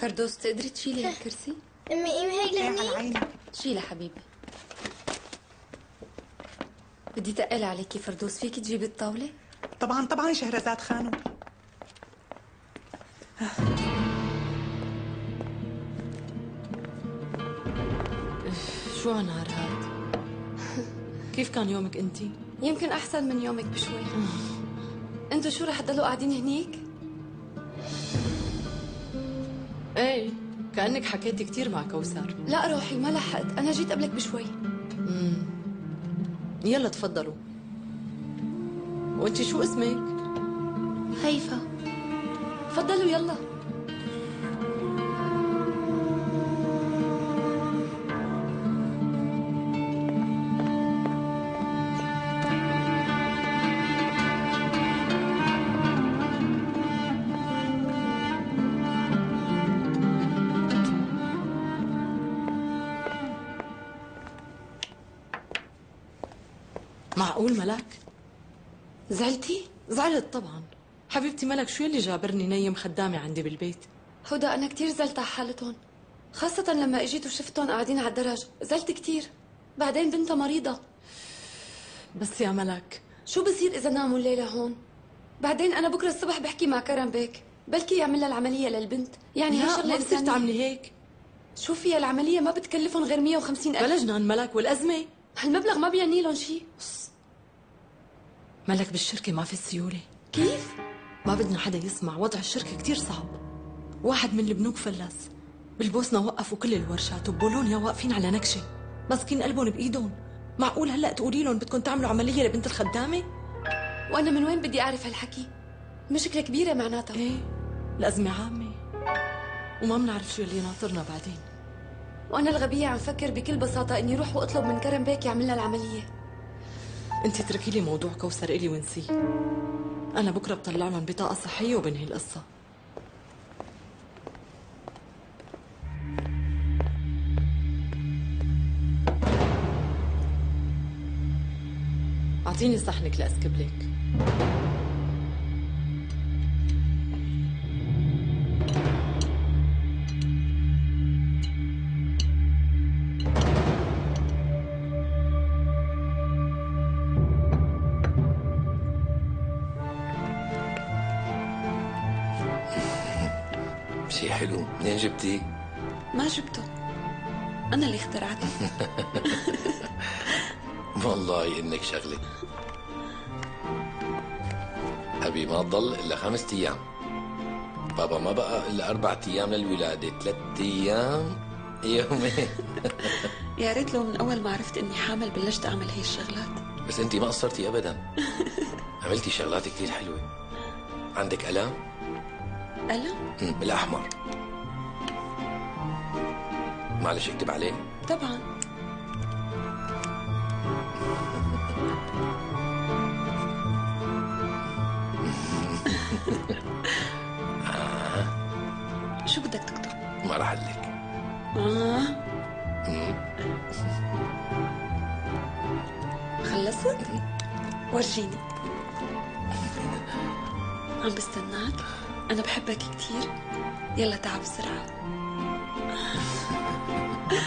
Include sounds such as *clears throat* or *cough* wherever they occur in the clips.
فردوس تقدري تشيلي هالكرسي؟ امي قيمي إيه على لهني عيني شيلها حبيبي بدي تقل عليكي فردوس فيكي تجيبي الطاولة؟ طبعا طبعا شهرزاد خانو شو عنار هاد؟ كيف كان يومك انت؟ يمكن أحسن من يومك بشوي أنتوا شو رح تضلوا قاعدين هنيك؟ كأنك حكيتي كثير مع كوثر. لا روحي ما لحقت. أنا جيت قبلك بشوي. يلا تفضلوا. وانت شو اسمك؟ هيفا. تفضلوا يلا. زعلتي؟ زعلت طبعا. حبيبتي ملك شو اللي جابرني نيم خدامة عندي بالبيت؟ هدى أنا كتير زعلت على حالتهم. خاصة لما إجيت وشفتهم قاعدين على الدرج. زعلت كتير. بعدين بنتها مريضة. بس يا ملك. شو بصير إذا ناموا الليلة هون؟ بعدين أنا بكرة الصبح بحكي مع كرم بيك. بلكي يعمل لها العملية للبنت. يعني هي لا شغلة ما بصير. تعملي هيك. شوفي العملية ما بتكلفهم غير 150 ألف. بلا جنان ملك والأزمة. هالمبلغ ما بيعني لهم شيء ملك بالشركة ما في سيولة. كيف؟ ما بدنا حدا يسمع. وضع الشركة كتير صعب. واحد من البنوك فلس. بالبوسنة وقفوا كل الورشات. وبولونيا واقفين على نكشة. ماسكين قلبهم بإيدهم. معقول هلأ تقولي لهم بدكم تعملوا عملية لبنت الخدامة؟ وأنا من وين بدي أعرف هالحكي؟ مشكلة كبيرة معناتها. إيه الأزمة عامة. وما بنعرف شو اللي ناطرنا بعدين. وأنا الغبية عم فكر بكل بساطة إني روح وأطلب من كرم بيك يعمل لها العملية. انت اتركي لي موضوع كوثر إلي ونسيه أنا بكرة بطلع لهم بطاقة صحية وبنهي القصة. أعطيني صحنك لأسكب لك. منين جبتيه؟ ما جبته. أنا اللي اخترعته. *laughs* والله إنك شغلة. أبي ما ضل إلا خمسة أيام. بابا ما بقى إلا أربع أيام للولادة. ثلاث أيام يومين. *laughs* يا ريت لو من أول ما عرفت إني حامل بلشت أعمل هي الشغلات. بس انت ما قصرتي ابدا. *laughs* عملتي شغلات كثير حلوة. عندك قلم ألم؟ أمم، الأحمر. معلش اكتب عليه. طبعا. *laughs* شو بدك تكتب؟ ما راح لك. آه. خلصت؟ ورجيني. عم بستناك. أنا بحبك كتير. يلا تعال بسرعة. يلا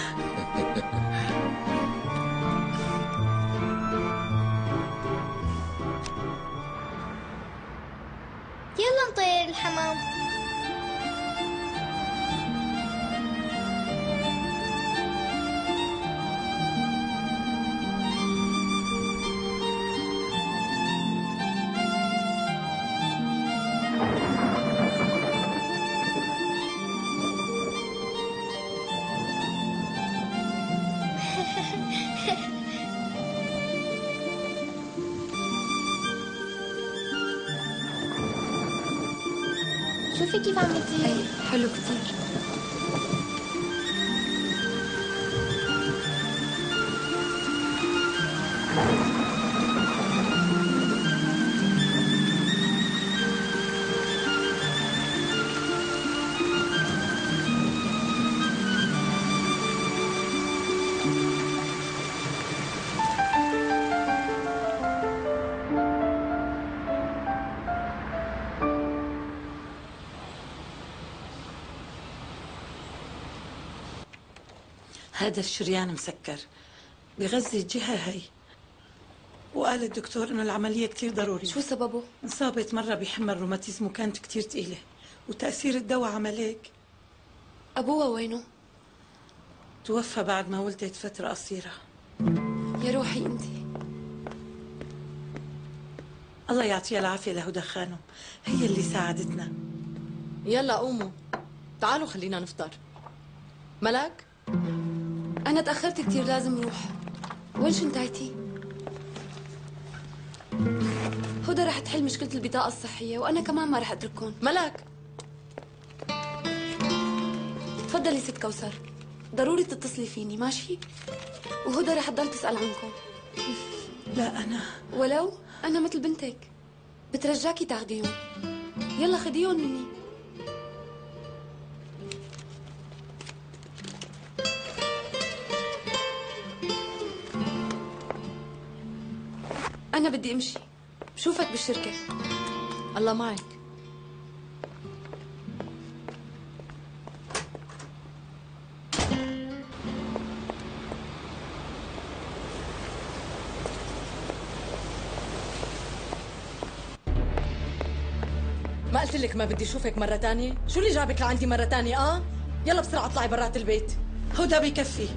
نطير الحمام. هذا الشريان مسكر. بغذي الجهة هي. وقال الدكتور إنه العملية كتير ضرورية شو سببه؟ انصابت مرة بحمى روماتيزم وكانت كتير تقيلة. وتأثير الدواء عمليك أبوها وينه؟ توفى بعد ما ولدت فترة قصيرة. يا روحي أنت. الله يعطيها العافية لهدى خانم هي اللي ساعدتنا. يلا قوموا. تعالوا خلينا نفطر. ملك أنا تأخرت كتير لازم روح وين شنطايتي؟ هدى رح تحل مشكلة البطاقة الصحية وأنا كمان ما رح أترككم ملك تفضلي ست كوثر. ضروري تتصلي فيني ماشي؟ وهدى رح تضل تسأل عنكم. لا أنا. ولو؟ أنا مثل بنتك. بترجاكي تاخديهم. يلا خديهم مني. أنا بدي أمشي. بشوفك بالشركة. الله معك. ما قلت لك ما بدي أشوفك مرة تانية؟ شو اللي جابك لعندي مرة تانية آه؟ يلا بسرعة اطلعي برات البيت. هدى بكفي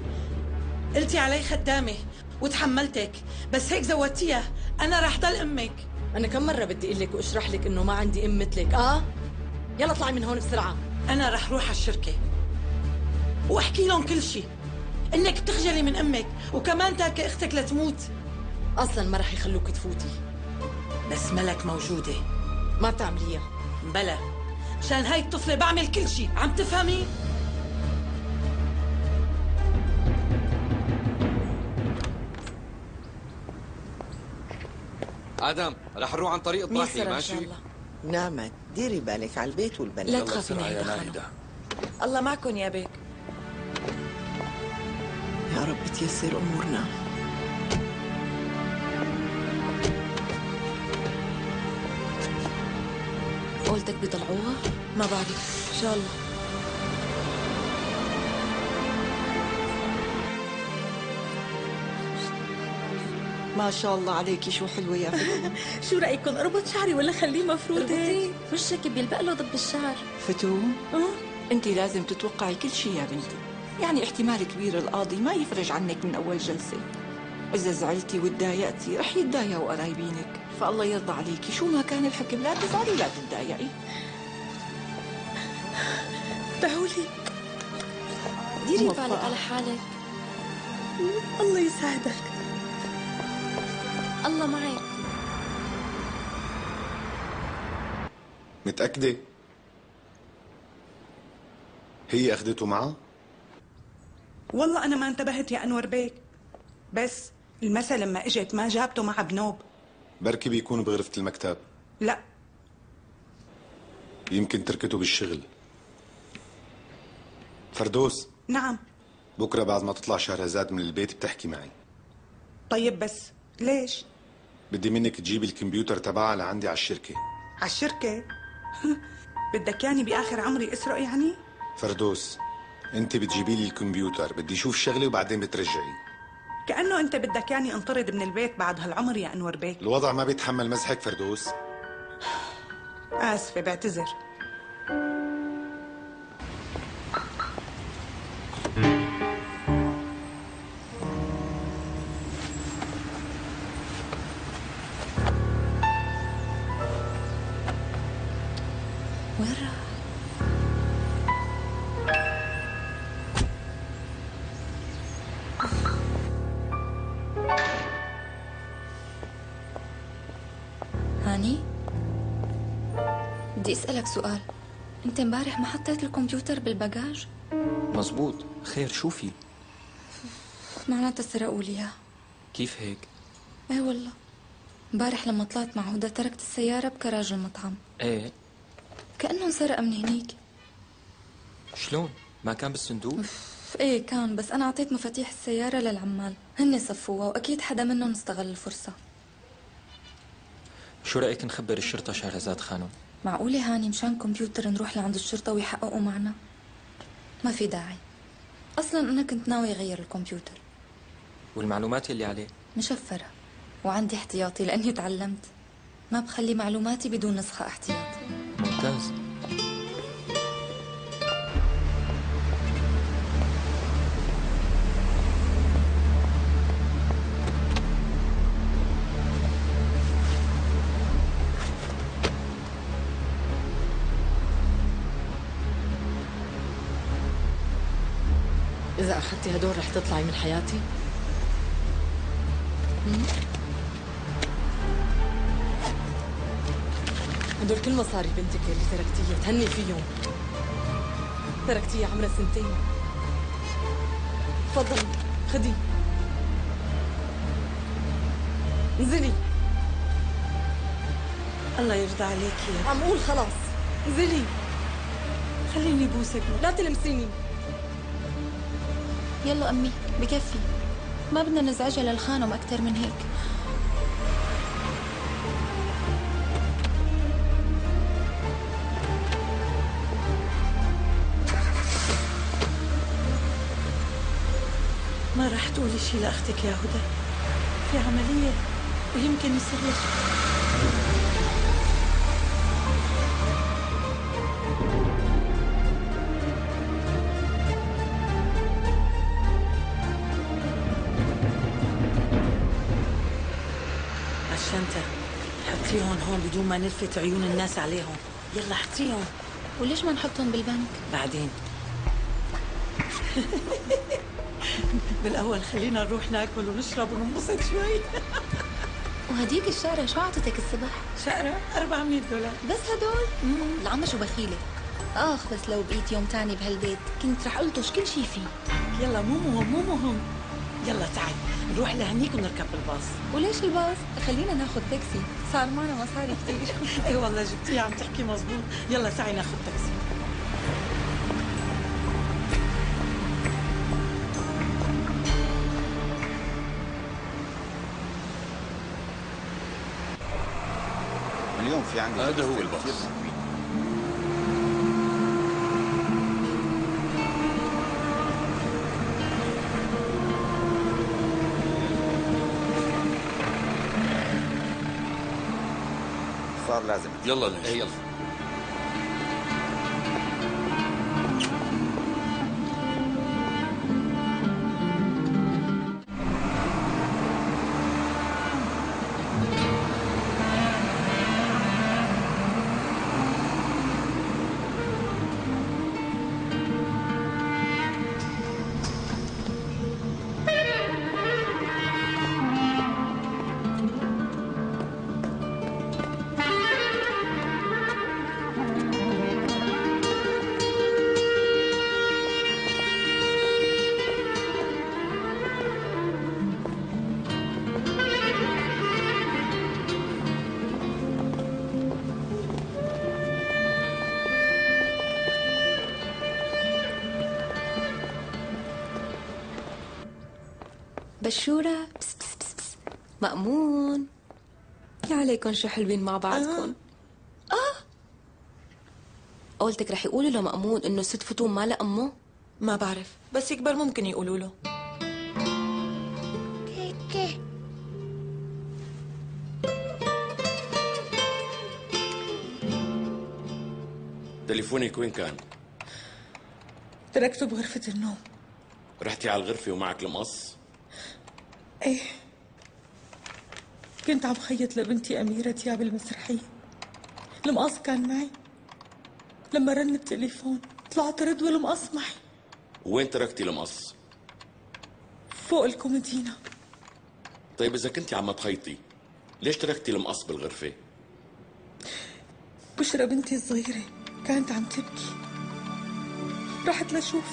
قلتي علي خدامة وتحملتك بس هيك زودتيها. أنا رح ضل أمك. أنا كم مرة بدي أقول لك وأشرح لك إنه ما عندي أم مثلك. آه؟ يلا اطلعي من هون بسرعة. أنا رح روح على الشركة وأحكي لهم كل شيء إنك بتخجلي من أمك وكمان تاركة أختك لتموت. أصلا ما رح يخلوك تفوتي. بس ملك موجودة. ما بتعمليها. بلا مشان هاي الطفلة بعمل كل شيء عم تفهمي؟ آدم رح نروح عن طريق الضاحية ميسرة إن ماشي؟ شاء الله. نعمة ديري بالك على البيت والبنات. لا تخافي بسرعة يا خانم الله معكم يا بيك. يا رب تيسر أمورنا. قولتك بيطلعوها؟ ما بعرف. إن شاء الله. ما شاء الله عليكي شو حلوة يا فتون *laughs* شو رأيكم أربط شعري ولا خليه مفروض؟ هيك؟ وشك بيلبق له ضب الشعر. فتون انت لازم تتوقعي كل شيء يا بنتي. يعني احتمال كبير القاضي ما يفرج عنك من أول جلسة. إذا زعلتي وتضايقتي رح يتضايقوا قرايبينك. فالله يرضى عليكي شو ما كان الحكم لا تزعلي لا تتضايقي. تعولي ديري. بالك على حالك. الله يسعدك الله معك متأكدة؟ هي أخذته معها؟ والله أنا ما انتبهت يا أنور بيك. بس المسا لما إجت ما جابته مع بنوب. بركي بيكون بغرفة المكتب. لا. يمكن تركته بالشغل. فردوس. نعم. بكرة بعد ما تطلع شهرزاد من البيت بتحكي معي. طيب بس. ليش؟ بدي منك تجيبي الكمبيوتر تبعها لعندي على الشركة. على الشركة؟ *laughs* بدك ياني بآخر عمري أسرق يعني؟ فردوس أنت بتجيبي لي الكمبيوتر بدي أشوف شغلي وبعدين بترجعي. كأنه أنت بدك ياني انطرد من البيت بعد هالعمر يا أنور بيك الوضع ما بيتحمل مزحك فردوس. *sighs* آسفة بعتذر. بدي أسألك سؤال. أنت امبارح ما حطيت الكمبيوتر بالباجاج؟ مزبوط خير شو في معناتها سرقوا لي إياه. كيف هيك؟ إيه والله. امبارح لما طلعت مع هدى تركت السيارة بكراج المطعم. إيه. كأنه انسرق من هنيك. شلون؟ ما كان بالصندوق؟ إيه كان بس أنا أعطيت مفاتيح السيارة للعمال. هن صفوها وأكيد حدا منهم استغل الفرصة. شو رأيك نخبر الشرطة شهرزاد خانم؟ معقولة هاني مشان كمبيوتر نروح لعند الشرطة ويحققوا معنا؟ ما في داعي. أصلا أنا كنت ناوي أغير الكمبيوتر. والمعلومات اللي عليه؟ مشفرة. وعندي احتياطي لأني تعلمت. ما بخلي معلوماتي بدون نسخة احتياط ممتاز. أخذتي هدول رح تطلعي من حياتي؟ هدول كل مصاري بنتك اللي تركتيها تهني فيهم. تركتيها عمرها سنتين. تفضلي خدي. انزلي. الله يرضى عليك يا عم قول خلاص انزلي. خليني بوسك. لا تلمسيني. يلا أمي بكفي. ما بدنا نزعجها للخانم أكثر من هيك. ما رح تقولي شيء لأختك يا هدى. في عملية ويمكن يصير لك. بدون ما نلفت عيون الناس عليهم. يلا حطيهم وليش ما نحطهم بالبنك؟ بعدين. *laughs* بالأول خلينا نروح ناكل ونشرب وننبسط شوي. *laughs* وهديك الشقرة شو عطتك الصبح؟ شقرة 400 دولار. بس هدول؟ العمة شو بخيلة؟ آخ بس لو بقيت يوم تاني بهالبيت كنت رح ألطش كل شي فيه. يلا مو مهم مو مهم. يلا تعي نروح لهنيك ونركب بالباص وليش الباص؟ خلينا ناخذ تاكسي. صار معنا مصاري كثير *laughs* اي والله جبتيها عم تحكي مزبوط يلا تعي ناخذ تاكسي. اليوم في عندي هذا هو الباص. لازم يلا إيه يلا بشورة بس بس بس بس. مأمون. يا عليكم شو حلوين مع بعضكم. آه. قولتك رح يقولوا لمأمون إنه ست فتون ما لأمه ما بعرف بس يكبر ممكن يقولوا له. تليفونك وين كان؟ تركته بغرفة النوم. رحتي على الغرفة ومعك المقص؟ إيه. كنت عم خيط لبنتي أميرة تياب المسرحية. المقص كان معي. لما رن التليفون طلعت رد والمقص معي. وين تركتي المقص؟ فوق الكومودينا طيب إذا كنتي عم تخيطي ليش تركتي المقص بالغرفة؟ بشرى بنتي الصغيرة كانت عم تبكي. رحت لشوف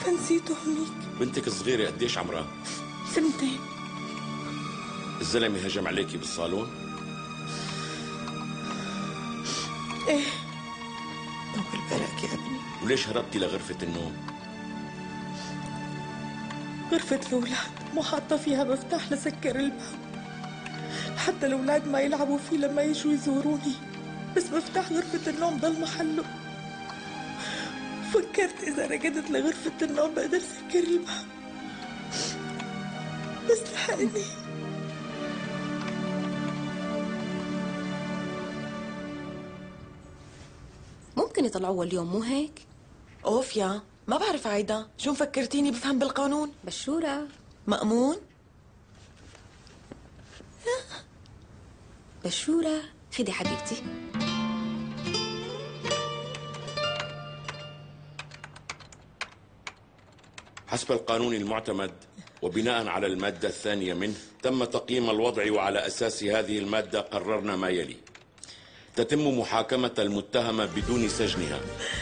فنسيته هنيك. بنتك الصغيرة قديش عمرها؟ سنتين الزلمة هجم عليكي بالصالون؟ إيه. طول بالك يا ابني. وليش هربتي لغرفة النوم؟ غرفة الأولاد مو حاطة فيها مفتاح لسكر الباب. حتى الأولاد ما يلعبوا فيه لما يجوا يزوروني. بس مفتاح غرفة النوم ضل محله. فكرت إذا ركضت لغرفة النوم بقدر سكر الباب. ممكن يطلعوها اليوم مو هيك؟ اوف يا ما بعرف عايدة شو مفكرتيني بفهم بالقانون؟ بشورة. مأمون؟ بشورة. خدي حبيبتي. حسب القانون المعتمد وبناء على المادة الثانية منه تم تقييم الوضع وعلى أساس هذه المادة قررنا ما يلي. تتم محاكمة المتهمة بدون سجنها.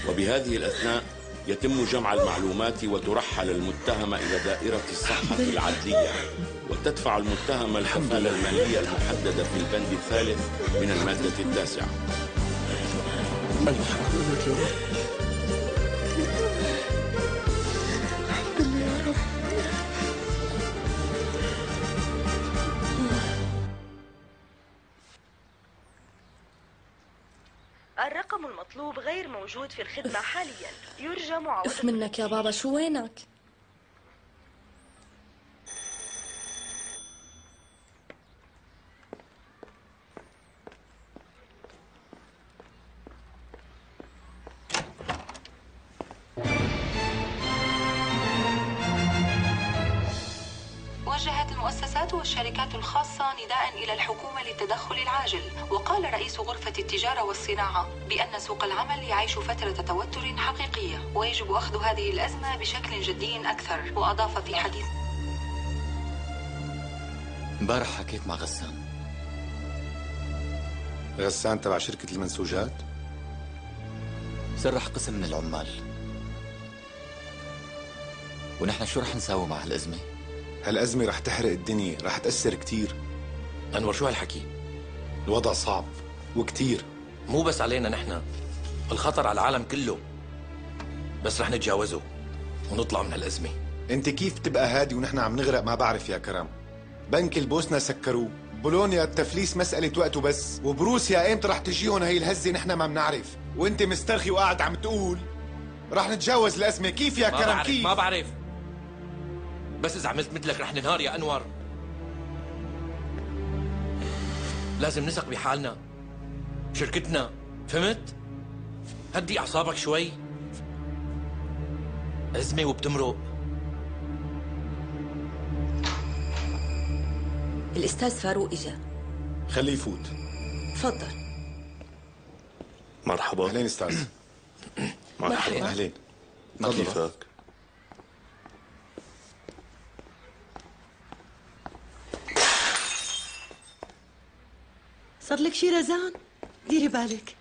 وبهذه الأثناء يتم جمع المعلومات وترحل المتهمة إلى دائرة الصحة العدلية. وتدفع المتهمة الكفالة المالية المحددة في البند الثالث من المادة التاسعة. الرقم موجود في الخدمة حاليا يرجى معاودة منك يا بابا شو وينك؟ التجارة والصناعة بأن سوق العمل يعيش فترة توتر حقيقية ويجب أخذ هذه الأزمة بشكل جدي أكثر. وأضاف في حديث امبارح حكيت مع غسان. غسان تبع شركة المنسوجات؟ سرح قسم من العمال. ونحن شو رح نساوي مع هالأزمة؟ هالأزمة رح تحرق الدنيا رح تأثر كتير. أنور شو هالحكي؟ الوضع صعب وكتير. مو بس علينا نحن الخطر على العالم كله. بس رح نتجاوزه ونطلع من هالأزمة. انت كيف تبقى هادي ونحن عم نغرق؟ ما بعرف يا كرم. بنك البوسنة سكروه بولونيا التفليس مسألة وقت وبس وبروسيا ايمتى رح تجيهم؟ هي الهزة نحن ما بنعرف. وانت مسترخي وقاعد عم تقول رح نتجاوز الأزمة. كيف يا كرم؟ بعرف كيف؟ ما بعرف. بس إذا عملت مثلك رح ننهار يا أنور. لازم نثق بحالنا. شركتنا. فهمت؟ هدي أعصابك شوي. أزمة وبتمرق. الأستاذ فاروق إجا. خليه يفوت. تفضل. مرحبا. أهلين أستاذ. *clears throat* مرحبا. أهلين. تفضل. كيفك؟ صار لك شي رزان؟ ديري بالك.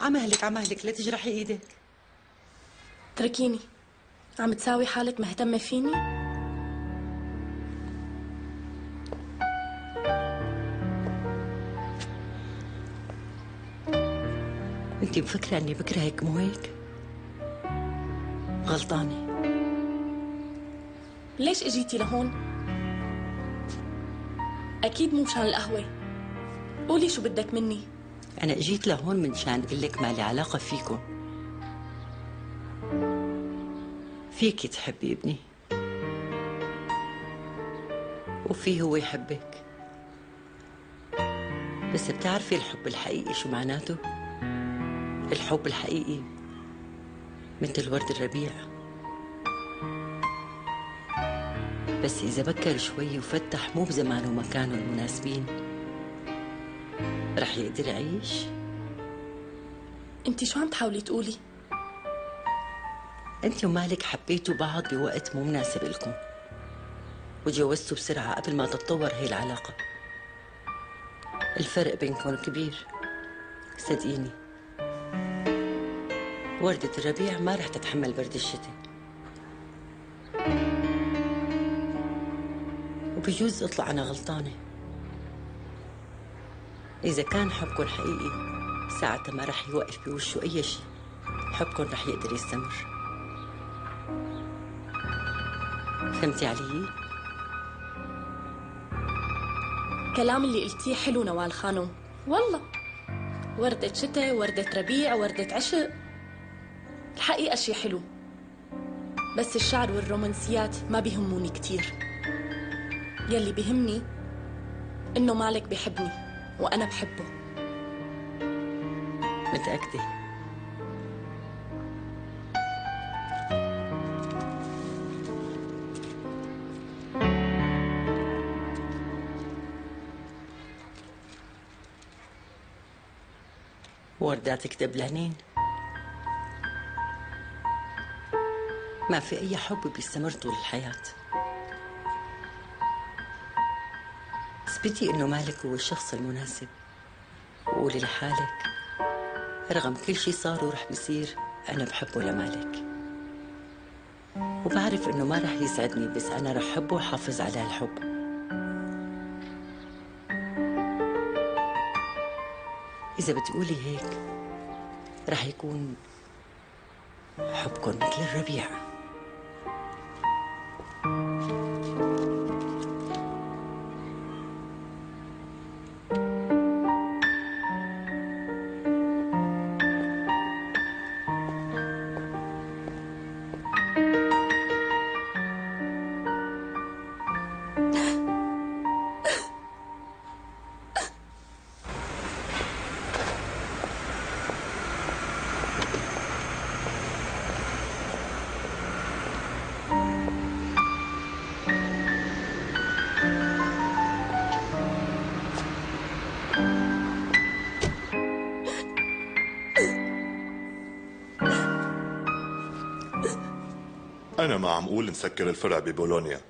عمهلك عمهلك لا تجرحي إيدك. تركيني. عم تساوي حالك مهتمة فيني؟ انت مفكرة أني بكرهك مو هيك؟ غلطانة. ليش إجيتي لهون؟ أكيد مو مشان القهوة. قولي شو بدك مني. أنا جيت لهون من شان أقول لك ما لي علاقة فيكم فيكي تحبي ابني. وفيه هو يحبك. بس بتعرفي الحب الحقيقي شو معناته؟ الحب الحقيقي مثل ورد الربيع. بس إذا بكر شوي وفتح مو بزمانه ومكانه المناسبين. رح يقدر يعيش؟ انت شو عم تحاولي تقولي؟ انت ومالك حبيتوا بعض بوقت مو مناسب لكم. وتجوزتوا بسرعة قبل ما تتطور هي العلاقة. الفرق بينكم كبير. صدقيني. وردة الربيع ما رح تتحمل برد الشتاء. وبجوز اطلع أنا غلطانة. إذا كان حبكم حقيقي ساعتها ما رح يوقف بوشه أي شيء. حبكم رح يقدر يستمر. فهمتي علي؟ كلام اللي قلتيه حلو نوال خانم. والله. وردة شتاء وردة ربيع وردة عشق الحقيقة شي حلو. بس الشعر والرومانسيات ما بيهموني كتير. يلي بيهمني إنه مالك بحبني وأنا بحبه. متأكدة؟ ورداتك دبلانين ما في أي حب بيستمر طول الحياة. أثبتي إنه مالك هو الشخص المناسب. وقولي لحالك رغم كل شي صار ورح بيصير أنا بحبه لمالك. وبعرف إنه ما رح يسعدني بس أنا رح حبه وحافظ على الحب. إذا بتقولي هيك رح يكون حبكم مثل الربيع. ما عم أقول نسكر الفرع ببولونيا.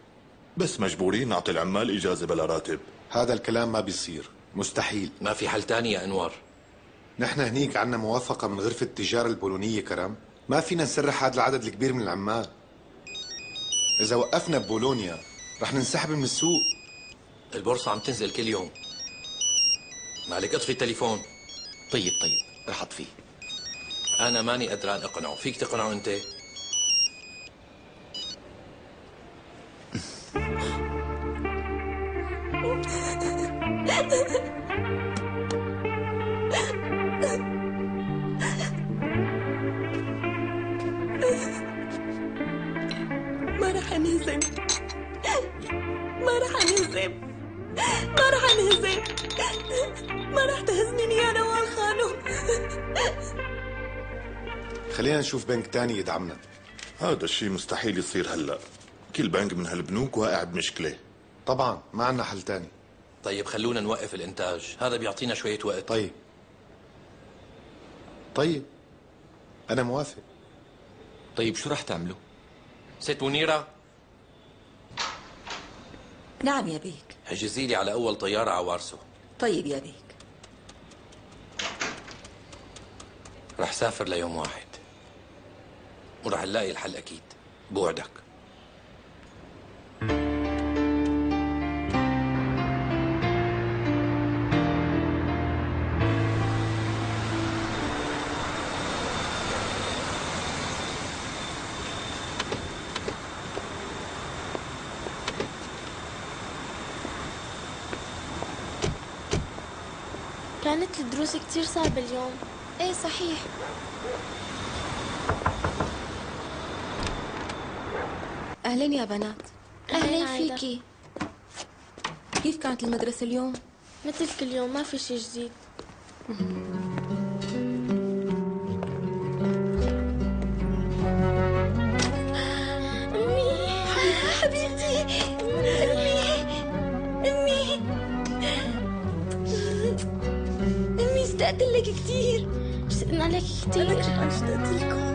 بس مجبورين نعطي العمال إجازة بلا راتب. هذا الكلام ما بيصير. مستحيل. ما في حل تاني يا أنور نحن هنيك عنا موافقة من غرفة التجارة البولونية كرم. ما فينا نسرح هذا العدد الكبير من العمال. إذا وقفنا ببولونيا رح ننسحب من السوق. البورصة عم تنزل كل يوم. مالك اطفي التليفون. طيب طيب. رح أطفيه أنا ماني قدران أقنعه. فيك تقنعه أنت؟ ما رح انهزم ما رح انهزم ما رح انهزم ما رح تهزمني يا نوال خانم خلينا نشوف بنك تاني يدعمنا. هذا الشيء مستحيل يصير هلأ. كل بنك من هالبنوك واقع بمشكلة. طبعا ما عنا حل تاني. طيب خلونا نوقف الإنتاج. هذا بيعطينا شوية وقت. طيب. طيب. أنا موافق. طيب شو رح تعملوا؟ ست منيرة؟ نعم يا بيك. حجزي لي على أول طيارة على وارسو. طيب يا بيك. رح سافر ليوم واحد. ورح نلاقي الحل أكيد. بوعدك. الدروس كتير صعبة اليوم. إيه صحيح. أهلين يا بنات. أهلين فيكي. كيف كانت المدرسة اليوم؟ مثل كل يوم ما في شي جديد. لك كثير اشتقنا لك كثير أنا كمان اشتقت لكم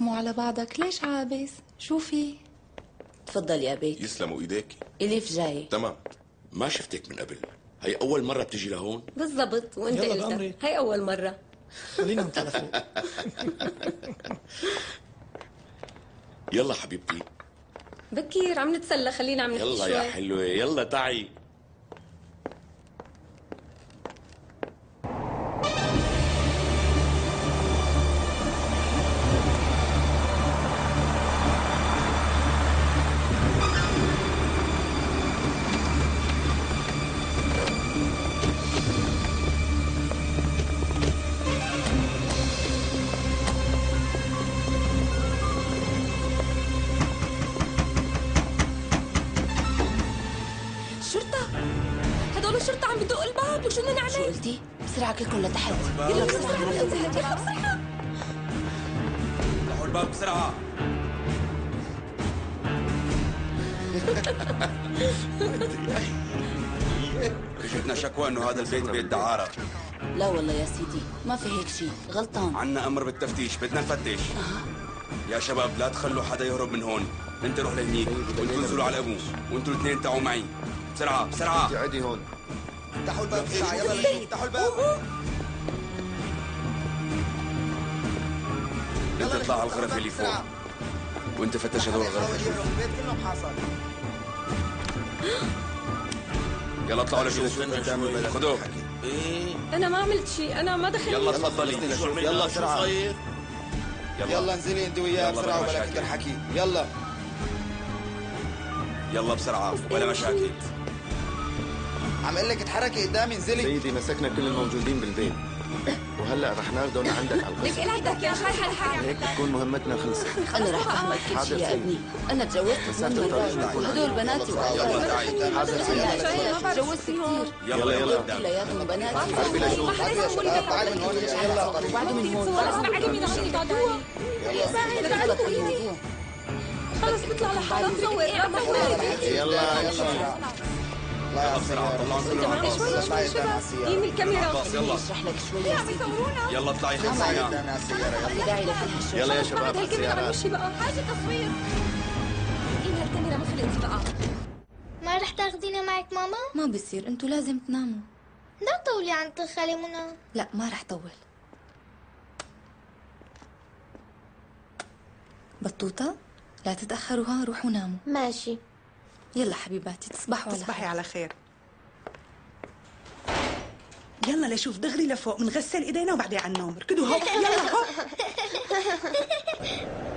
مو على بعضك. ليش عابس؟ شو في؟ تفضل يا بيك يسلموا إيديك. إليف جاي. تمام. ما شفتك من قبل. هي أول مرة بتجي لهون؟ بالضبط وأنت يلا قلتها. هي أول مرة. خلينا نتعرف *laughs* يلا حبيبتي. بكير عم نتسلى. خلينا عم نحكي يلا شوي. يا حلوة. يلا تعي. شو قلتي؟ بسرعة كلكم لتحت يلا بسرعة. يلا بسرعة افتحوا الباب بسرعة. اجتنا شكوى إنه هذا البيت بيت دعارة. لا والله يا سيدي ما في هيك شيء. غلطان. عنا أمر بالتفتيش بدنا نفتش. يا شباب لا تخلوا حدا يهرب من هون. انت روح لهنيك وانتوا انزلوا على أبوه وانتوا الاثنين تعوا معي. بسرعة بسرعة. عدي هون. افتحوا الباب بسرعة يلا لشوف افتحوا الباب انت اطلع على الغرفة اللي فوق. وانت فتش هدول الغرفة شوف. البيت كله محاصر يلا اطلعوا لشوف خذوه أنا ما عملت شيء. أنا ما دخلت. يلا تفضلي يلا بسرعة. يلا. يلا انزلي انت وياه وبلا مشاكل. كتر حكي يلا. يلا بسرعة ولا مشاكل. عم أقول لك اتحركي قدامي انزلي. سيدي مسكنا كل الموجودين بالبيت. وهلا رح ناخذهم عندك على لك الغرفة عندك يا خي حل هيك تكون مهمتنا خلصت. أنا رح أفهمك كل حاضر شيء يا. ابني. أنا تجوزت الطريق مرات نكون هدول عندك. بناتي يلا تعي حاضر سيدي. تجوزت كثير يلا يلا كلياتهم بناتي. عارفة لشوف تعالوا من هون. يلا وبعدوا من هون. خلص بعدي من هون. الموضوع خلص نطلع لحالنا نصور يلا. يلا. يلا بسرعة طلعوا كلهم على الباص شوي شوي شباب قيم الكاميرا الباص يلا اشرح لك شوي يا سيدي يلا اطلعي هالشغل يلا يا شباب الكاميرا السيارات بقى حاجة تصوير قيم هالكاميرا ما خلقتي بقى ما رح تاخدينا معك ماما؟ ما بصير أنتوا لازم تناموا. لا طولي عن خالي منى. لا ما رح طول. بطوطة؟ لا تتأخروا ها روحوا ناموا. ماشي. يلا حبيباتي تصبحوا على تصبحي على خير. يلا لشوف دغري لفوق منغسل إيدينا وبعدين على النوم. ركضوا هوب يلا هوب *laughs*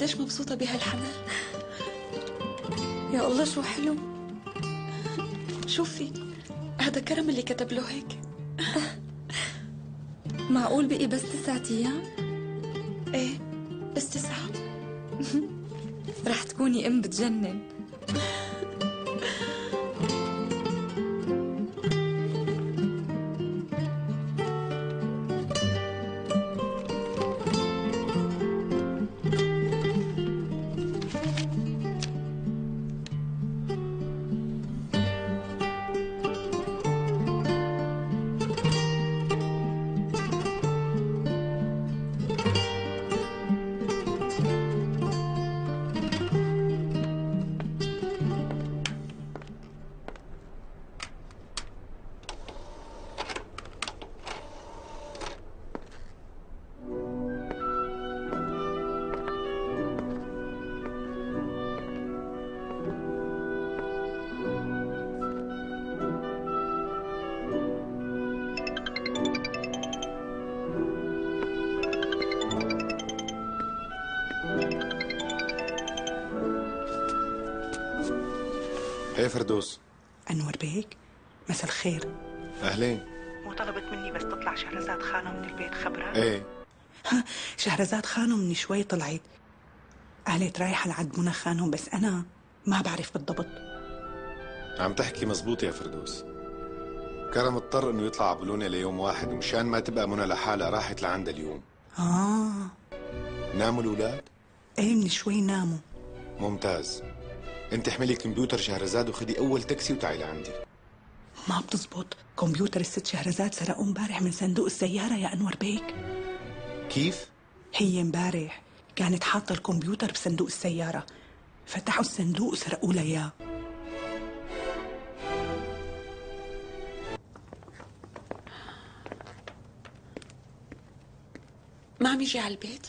قديش مبسوطة بهالحمل. يا الله شو حلو. شوفي هذا كرم اللي كتب له هيك. معقول بقي بس تسعة أيام؟ إيه بس تسعة. رح تكوني أم بتجنن. إيه فردوس؟ انور بيك مساء الخير. أهلين. مو طلبت مني بس تطلع شهرزاد خانم من البيت خبرها إيه. ها شهرزاد خانم من شوي طلعت. قالت رايحة لعند منى خانم بس أنا ما بعرف بالضبط. عم تحكي مزبوط يا فردوس. كرم اضطر إنه يطلع بولونيا ليوم واحد ومشان ما تبقى منى لحالها راحت لعندها اليوم. آه. ناموا الأولاد؟ إيه من شوي ناموا. ممتاز. انت احملي كمبيوتر شهرزاد وخدي اول تاكسي وتعي لعندي ما بتزبط. كمبيوتر الست شهرزاد سرقوه امبارح من صندوق السيارة يا أنور بيك. كيف؟ هي امبارح كانت حاطة الكمبيوتر بصندوق السيارة. فتحوا الصندوق وسرقوا لها إياه. ما عم يجي على البيت؟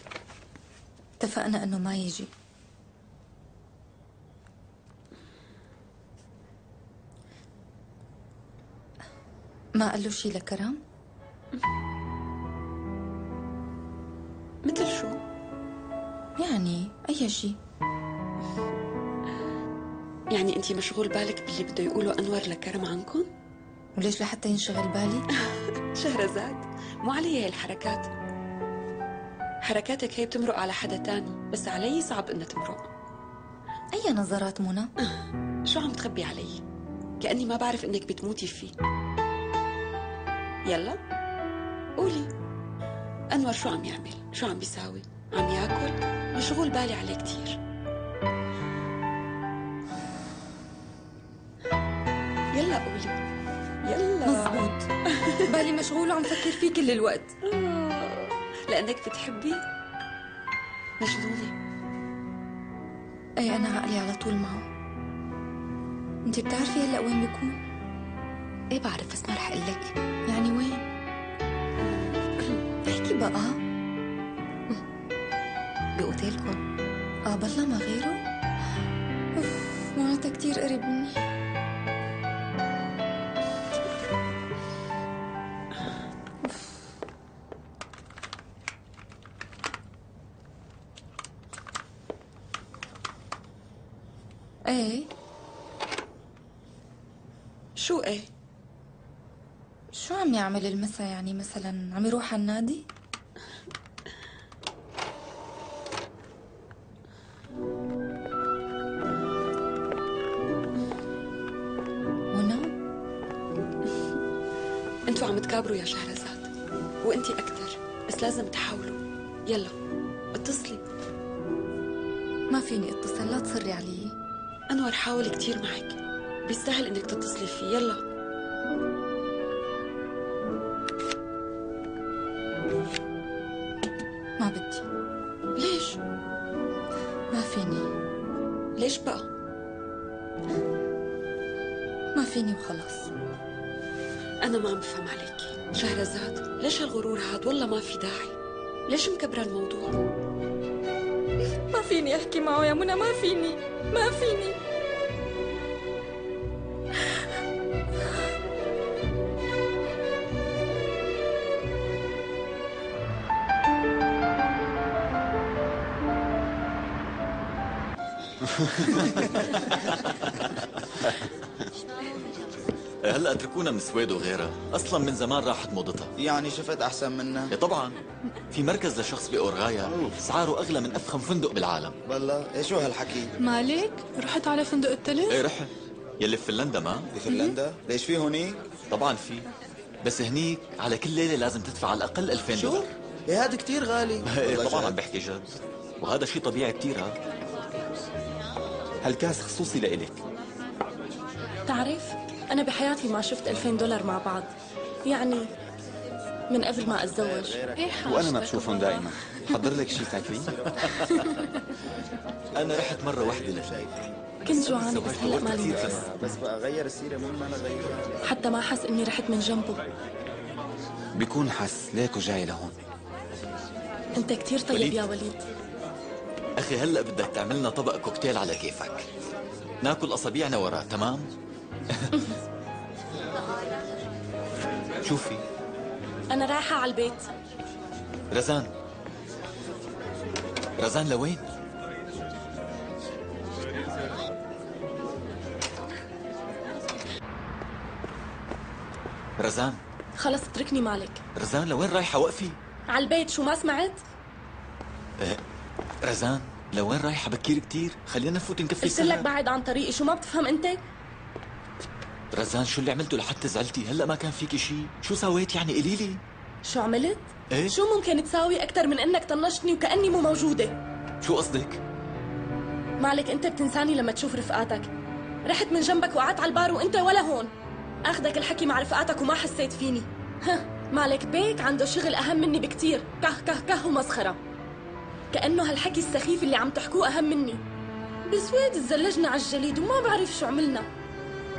اتفقنا إنه ما يجي. ما قال له شي لكرم؟ مثل شو؟ يعني أي شي يعني انت مشغول بالك باللي بده يقوله انور لكرم عنكم؟ وليش لحتى ينشغل بالي؟ *laughs* شهرزاد مو علي هي الحركات حركاتك هي بتمرق على حدا تاني بس علي صعب إنها تمرق أي نظرات منى؟ *laughs* شو عم تخبي علي؟ كأني ما بعرف إنك بتموتي فيه يلا. قولي. أنور شو عم يعمل؟ شو عم بيساوي؟ عم ياكل؟ مشغول بالي عليه كتير. يلا قولي. يلا. مزبوط. بالي مشغول وعم فكر فيه كل الوقت. *laughs* لأنك بتحبي مجنونة إيه أنا عقلي على طول معه. أنت بتعرفي هلأ وين بيكون؟ إيه بعرف بس ما رح أقول لك يعني وين؟ احكي بقى بأوتيلكم آه بالله ما غيره؟ أوف معناتها كتير قريب مني إيه شو إيه؟ شو عم يعمل المسا يعني مثلا؟ عم يروح على النادي؟ منى؟ *laughs* أنتوا عم تكابروا يا شهرزاد وانتي أكثر بس لازم تحاولوا. يلا اتصلي. ما فيني أتصل لا تصري علي. أنور حاول كتير معك بيستاهل إنك تتصلي فيه. يلا. ما في داعي. ليش مكبره الموضوع؟ ما فيني أحكي معه يا منى ما فيني ما فيني. *laughs* هلا أتركونا من السويد وغيرها؟ أصلا من زمان راحت موضتها. يعني شفت أحسن منا إيه طبعا. في مركز لشخص بأورغايا اسعاره أغلى من أفخم فندق بالعالم. بالله إيه شو هالحكي؟ مالك رحت على فندق التلف؟ إيه رحت يلي في فنلندا ما؟ بفنلندا ليش في هونيك؟ طبعا في. بس هنيك على كل ليلة لازم تدفع على الأقل 2000 شو؟ دولار. إيه هذا كتير غالي. *laughs* إيه والله طبعا. عم بحكي جد. وهذا شيء طبيعي كثير ها؟ هالكاس خصوصي لإلك. تعرف أنا بحياتي ما شفت 2000 دولار مع بعض. يعني من قبل ما أتزوج. إيه وأنا ما بشوفهم دائما. حضر لك شيء تاكلي *laughs* أنا رحت مرة واحدة لهناك كنت جوعانة بس هلأ مالي نفس بس بقى غير السيرة مو ما أنا غير حتى ما حس إني رحت من جنبه. بيكون حس ليكو جاي لهون. أنت كتير طيب وليد. يا وليد. أخي هلأ بدك تعمل لنا طبق كوكتيل على كيفك. ناكل اصابيعنا وراه تمام؟ *laughs* شوفي. أنا رايحة على البيت. رزان. رزان لوين؟ رزان. خلص اتركني مالك. رزان لوين رايحة؟ وقفي؟ على البيت. شو ما سمعت؟ آه رزان لوين رايحة؟ بكير كتير. خلينا نفوت نكفي قلت لك بعد عن طريقي. شو ما بتفهم أنت؟ رزان شو اللي عملته لحتى زعلتي؟ هلا ما كان فيكي شيء، شو سويت يعني قولي لي؟ شو عملت؟ إيه؟ شو ممكن تساوي أكثر من إنك طنشتني وكأني مو موجودة؟ شو قصدك؟ مالك أنت بتنساني لما تشوف رفقاتك رحت من جنبك وقعدت على البار وأنت ولا هون أخدك الحكي مع رفقاتك وما حسيت فيني ها مالك بيك عنده شغل أهم مني بكتير كه كه كه ومسخرة كأنه هالحكي السخيف اللي عم تحكوه أهم مني بسويد تزلجنا على الجليد وما بعرف شو عملنا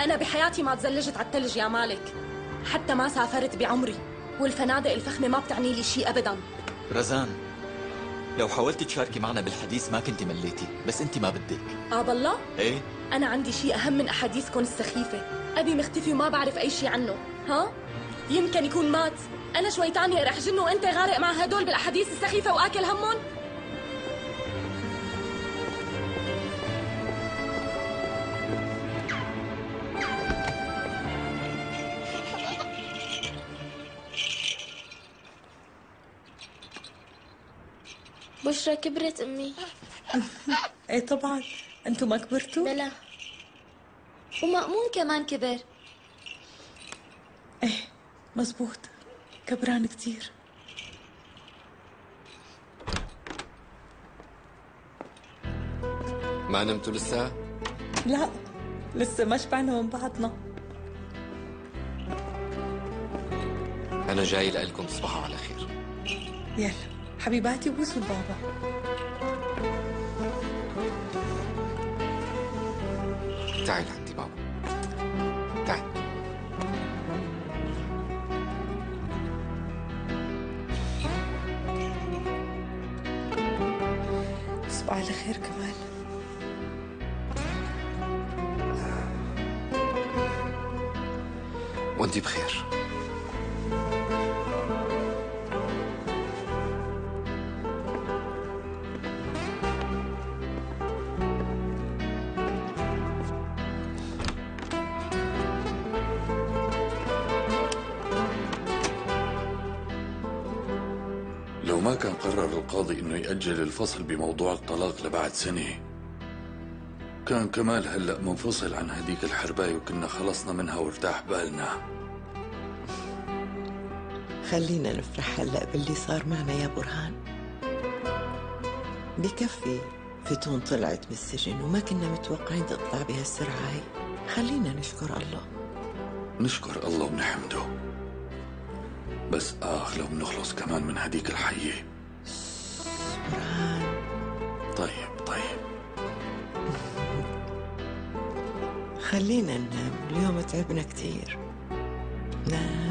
أنا بحياتي ما تزلجت على التلج يا مالك. حتى ما سافرت بعمري والفنادق الفخمة ما بتعني لي شيء أبداً. رزان لو حاولتي تشاركي معنا بالحديث ما كنتي مليتي، بس انت ما بدك. آه بالله إيه؟ أنا عندي شيء أهم من أحاديثكم السخيفة. أبي مختفي وما بعرف أي شيء عنه. ها؟ يمكن يكون مات. أنا شوي تانية رح جن وأنت غارق مع هدول بالأحاديث السخيفة وآكل همهم بشرى كبرت أمي. *laughs* إيه طبعا. أنتم ما كبرتوا؟ بلا. ومأمون كمان كبر. إيه مزبوط. كبران كتير. ما نمتوا لسه؟ لا لسه ما شبعنا من بعضنا أنا جاي لكم تصبحوا على خير. يلا. حبيباتي بوسوا البابا تعي لعندي بابا. تعي تصبح على خير كمان وانتي بخير. الفصل بموضوع الطلاق لبعد سنة. كان كمال هلأ منفصل عن هديك الحرباية وكنا خلصنا منها وارتاح بالنا. خلينا نفرح هلأ باللي صار معنا يا برهان. بكفي فتون طلعت من السجن وما كنا متوقعين تطلع بهالسرعة هاي. خلينا نشكر الله. نشكر الله ونحمده. بس آخ لو بنخلص كمان من هديك الحية. خلينا ننام اليوم تعبنا كتير نام.